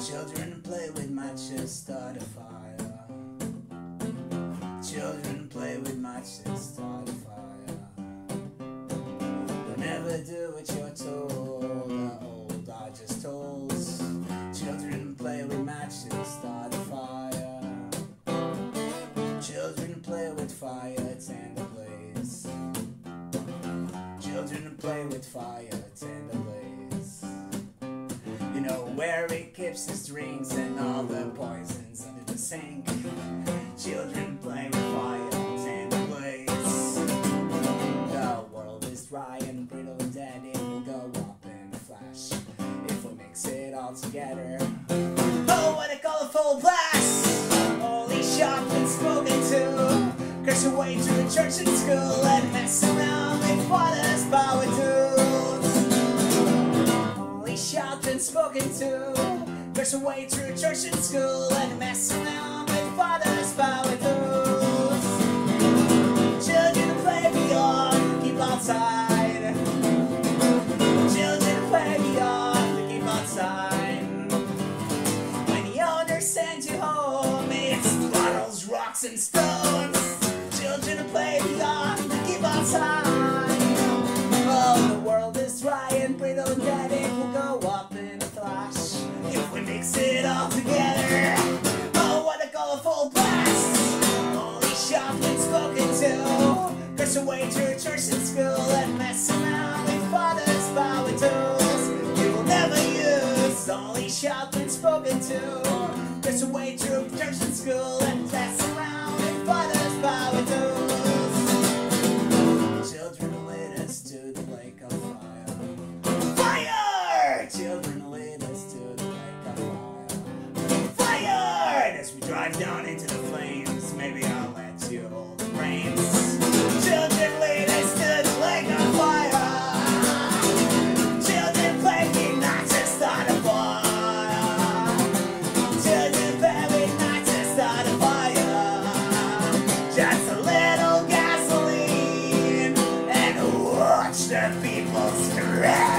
Children play with matches, start a fire. Children play with matches, start a fire. Don't ever do what you're told. The old are just tolls. Children play with matches, start a fire. Children play with fire, tend the blaze. Children play with fire, where he keeps his drinks and all the poisons under the sink. Children play with fire, and a blaze. The world is dry and brittle and dead, it will go up in a flash if we mix it all together. Oh, what a colorful blast! Holy shot been spoken to. Crash your way through church and school and mess around with father's power spoken to. Crash your way through church and school and mess around with father's power tools. Children play beyond, keep outside. Children play beyond, keep outside. When the owner sends you home, it's bottles, rocks, and stones. Together. Oh, what a colorful been spoken to. Church and school and mess around with father's. You will never use. Been spoken to. Church and school and around with father's. Children lead us to the lake of fire. Fire! Children dive down into the flames. Maybe I'll let you hold the flames. Children lead, I stood like on fire. Children playing, me, not just on a fire. Children played me, not just on a fire. Just a little gasoline and watch the people scream.